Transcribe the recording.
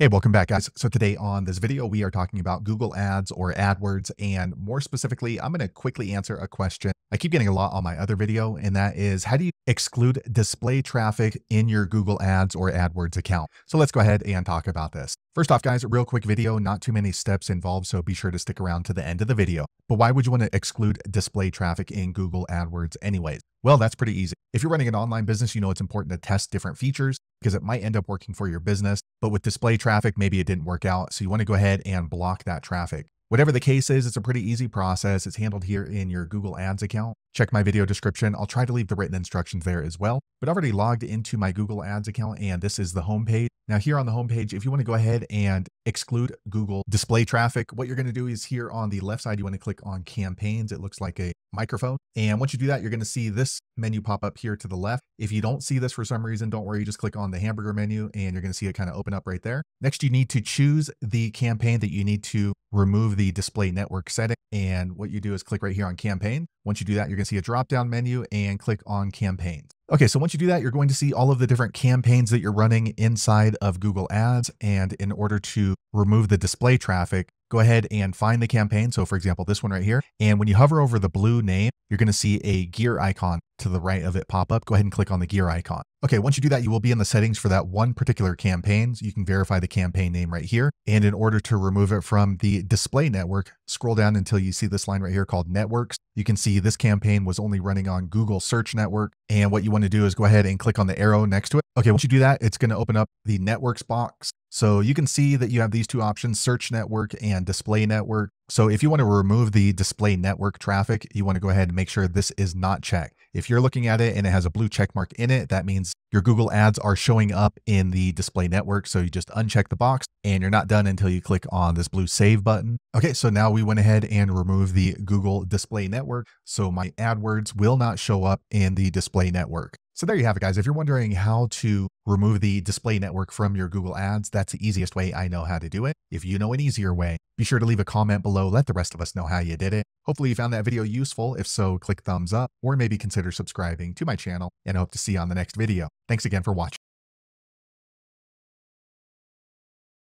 Hey, welcome back guys. So today on this video, we are talking about Google Ads or AdWords. And more specifically, I'm going to quickly answer a question I keep getting a lot on my other video. And that is how do you exclude display traffic in your Google Ads or AdWords account? So let's go ahead and talk about this. First off, guys, real quick video, not too many steps involved. So be sure to stick around to the end of the video. But why would you want to exclude display traffic in Google AdWords anyways? Well, that's pretty easy. If you're running an online business, you know it's important to test different features because it might end up working for your business. But with display traffic, maybe it didn't work out. So you want to go ahead and block that traffic. Whatever the case is, it's a pretty easy process. It's handled here in your Google Ads account. Check my video description. I'll try to leave the written instructions there as well. But I've already logged into my Google Ads account and this is the homepage. Now here on the homepage, if you want to go ahead and exclude Google display traffic, what you're going to do is here on the left side, you want to click on campaigns. It looks like a microphone. And once you do that, you're going to see this menu pop up here to the left. If you don't see this for some reason, don't worry, just click on the hamburger menu and you're going to see it kind of open up right there. Next, you need to choose the campaign that you need to remove the display network setting. And what you do is click right here on campaign. Once you do that, you're going to see a drop down menu and click on campaigns. Okay, so once you do that, you're going to see all of the different campaigns that you're running inside of Google Ads. And in order to remove the display traffic, go ahead and find the campaign. So for example, this one right here. And when you hover over the blue name, you're going to see a gear icon to the right of it pop up. Go ahead and click on the gear icon. Okay, once you do that, you will be in the settings for that one particular campaign. So You can verify the campaign name right here. And in order to remove it from the display network, scroll down until you see this line right here called networks. You can see this campaign was only running on Google search network. And what you want to do is go ahead and click on the arrow next to it. Okay, once you do that, it's going to open up the networks box. So you can see that you have these two options, search network and display network. So if you want to remove the display network traffic, you want to go ahead and make sure this is not checked. If you're looking at it and it has a blue check mark in it, that means your Google ads are showing up in the display network. So you just uncheck the box and you're not done until you click on this blue save button. Okay, so now we went ahead and removed the Google display network. So my AdWords will not show up in the display network. So there you have it, guys. If you're wondering how to remove the display network from your Google Ads, that's the easiest way I know how to do it. If you know an easier way, be sure to leave a comment below. Let the rest of us know how you did it. Hopefully you found that video useful. If so, click thumbs up or maybe consider subscribing to my channel and I hope to see you on the next video. Thanks again for watching.